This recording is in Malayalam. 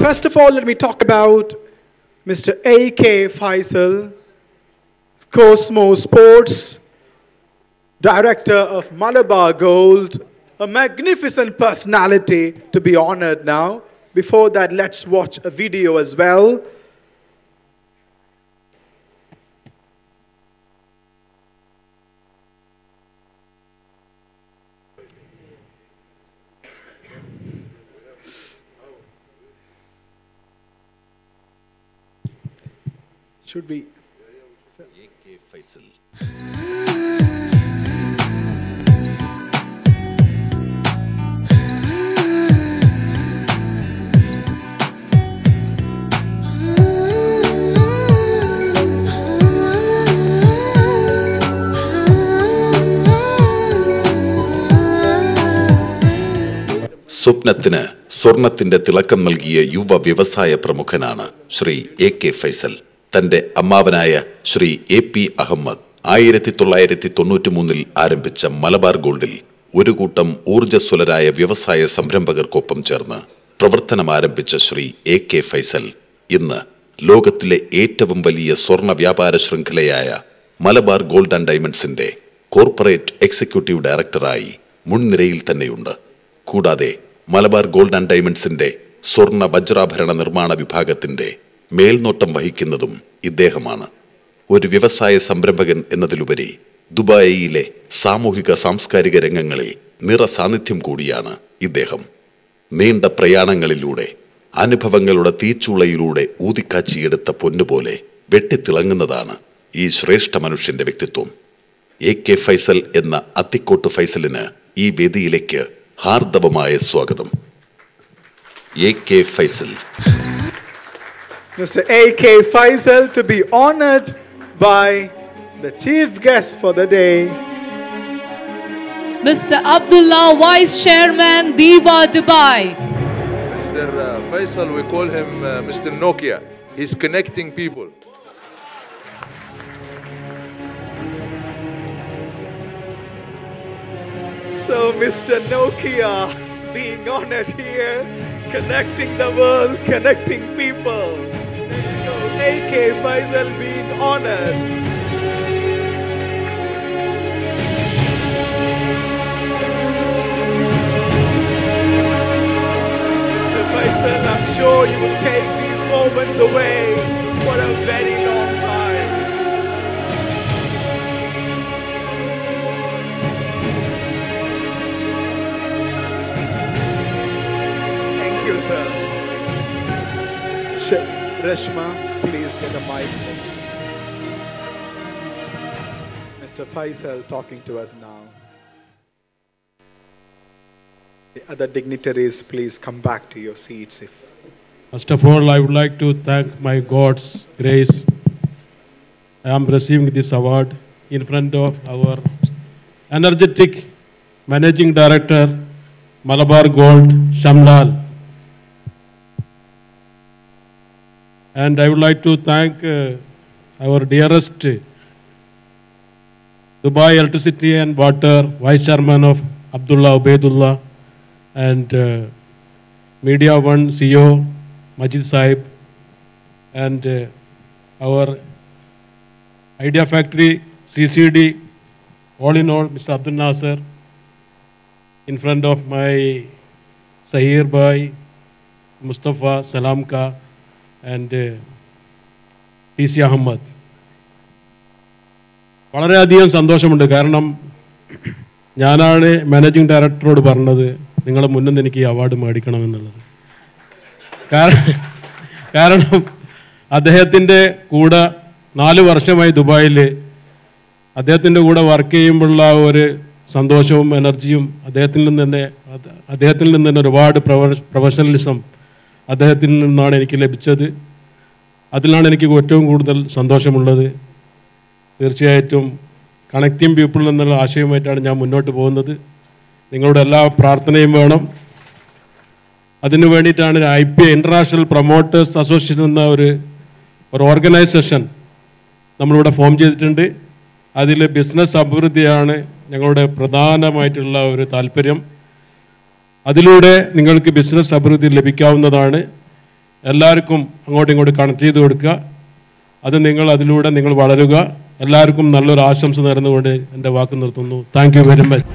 First of all, let me talk about Mr. A.K. Faisal, Cosmo Sports, Director of Malabar Gold, a magnificent personality to be honored now. Before that, let's watch a video as well. Should be. Faisal സ്വപ്നത്തിന് സ്വർണത്തിന്റെ തിളക്കം നൽകിയ യുവ വ്യവസായ പ്രമുഖനാണ് ശ്രീ എ കെ ഫൈസൽ തന്റെ അമ്മാവനായ ശ്രീ എ പി അഹമ്മദ് ആയിരത്തി തൊള്ളായിരത്തി തൊണ്ണൂറ്റി മൂന്നിൽ ആരംഭിച്ച മലബാർ ഗോൾഡിൽ ഒരു കൂട്ടം ഊർജസ്വലരായ വ്യവസായ സംരംഭകർക്കൊപ്പം ചേർന്ന് പ്രവർത്തനം ആരംഭിച്ച ശ്രീ എ കെ ഫൈസൽ ഇന്ന് ലോകത്തിലെ ഏറ്റവും വലിയ സ്വർണ വ്യാപാര ശൃംഖലയായ മലബാർ ഗോൾഡ് ആൻഡ് ഡയമണ്ട്സിന്റെ കോർപ്പറേറ്റ് എക്സിക്യൂട്ടീവ് ഡയറക്ടറായി മുൻനിരയിൽ തന്നെയുണ്ട്. കൂടാതെ മലബാർ ഗോൾഡ് ആൻഡ് ഡയമണ്ട്സിന്റെ സ്വർണ വജ്രാഭരണ നിർമ്മാണ വിഭാഗത്തിന്റെ മേൽനോട്ടം വഹിക്കുന്നതും ഇദ്ദേഹമാണ്. ഒരു വ്യവസായ സംരംഭകൻ എന്നതിലുപരി ദുബായിയിലെ സാമൂഹിക സാംസ്കാരിക രംഗങ്ങളിൽ നിറ സാന്നിധ്യം കൂടിയാണ് ഇദ്ദേഹം. നീണ്ട പ്രയാണങ്ങളിലൂടെ അനുഭവങ്ങളുടെ തീച്ചുളയിലൂടെ ഊതിക്കാച്ചിയെടുത്ത പൊന്നുപോലെ വെട്ടിത്തിളങ്ങുന്നതാണ് ഈ ശ്രേഷ്ഠ മനുഷ്യന്റെ വ്യക്തിത്വം. എ കെ ഫൈസൽ എന്ന അത്തിക്കോട്ട് ഫൈസലിന് ഈ വേദിയിലേക്ക് ഹാർദവമായ സ്വാഗതം. A K Faisal. Mr. A.K. Faisal to be honored by the chief guest for the day, Mr. Abdullah, Vice Chairman, Diva Dubai. Mr. uh, Faisal, we call him uh, Mr. Nokia. He's connecting people. So, Mr. Nokia being honored here, connecting the world, connecting people. AK Faisal being honored. Faisal, I'm sure you will take these moments away for a very long time. Thank you, sir. Sh- Reshma, please get a mic Mr. Faisal talking to us now. The other dignitaries, please come back to your seats if First of all, I would like to thank my God's grace. I am receiving this award in front of our energetic Managing Director, Malabar Gold, Shamlal. And I would like to thank uh, our dearest Dubai Electricity and Water Vice Chairman of Abdullah Ubaidullah and uh, Media One CEO Majid Saib and uh, our Idea Factory CCD, all in all, Mr. Abdul Nasser, in front of my Sahir Bhai, Mustafa Salamka, and T C Ahmed വളരെയധികം സന്തോഷമുണ്ട്. കാരണം ഞാനാണ് മാനേജിംഗ് ഡയറക്ടറോട് പറഞ്ഞത് നിങ്ങളെ മുന്നിൽ നിന്ന് എനിക്ക് ഈ അവാർഡ് മേടിക്കണം എന്നുള്ളത്. കാരണം കാരണം അദ്ദേഹത്തിന്റെ കൂടെ നാല് വർഷമായി ദുബായിൽ അദ്ദേഹത്തിന്റെ കൂടെ വർക്ക് ചെയ്യുമ്പോഴുള്ള ഒരു സന്തോഷവും എനർജിയും അദ്ദേഹത്തിൽ നിന്ന് തന്നെ അദ്ദേഹത്തിൽ നിന്ന് തന്നെ ഒരുപാട് പ്രൊഫഷണലിസം അദ്ദേഹത്തിൽ നിന്നാണ് എനിക്ക് ലഭിച്ചത്. അതിലാണ് എനിക്ക് ഏറ്റവും കൂടുതൽ സന്തോഷമുള്ളത്. തീർച്ചയായിട്ടും കണക്റ്റിംഗ് പീപ്പിൾ എന്നുള്ള ആശയവുമായിട്ടാണ് ഞാൻ മുന്നോട്ട് പോകുന്നത്. നിങ്ങളുടെ എല്ലാ പ്രാർത്ഥനയും വേണം. അതിനു വേണ്ടിയിട്ടാണ് I P international promoters association എന്ന ഒരു ഒരു ഓർഗനൈസേഷൻ നമ്മളിവിടെ ഫോം ചെയ്തിട്ടുണ്ട്. അതിൽ ബിസിനസ് അഭിവൃദ്ധിയാണ് ഞങ്ങളുടെ പ്രധാനമായിട്ടുള്ള ഒരു താല്പര്യം. അതിലൂടെ നിങ്ങൾക്ക് ബിസിനസ് അഭിവൃദ്ധി ലഭിക്കാവുന്നതാണ്. എല്ലാവർക്കും അങ്ങോട്ടും ഇങ്ങോട്ടും കണക്ട് ചെയ്ത് കൊടുക്കുക. അത് നിങ്ങൾ അതിലൂടെ നിങ്ങൾ വളരുക. എല്ലാവർക്കും നല്ലൊരു ആശംസ നേർന്നുകൊണ്ട് എന്റെ വാക്ക് നിർത്തുന്നു. Thank very much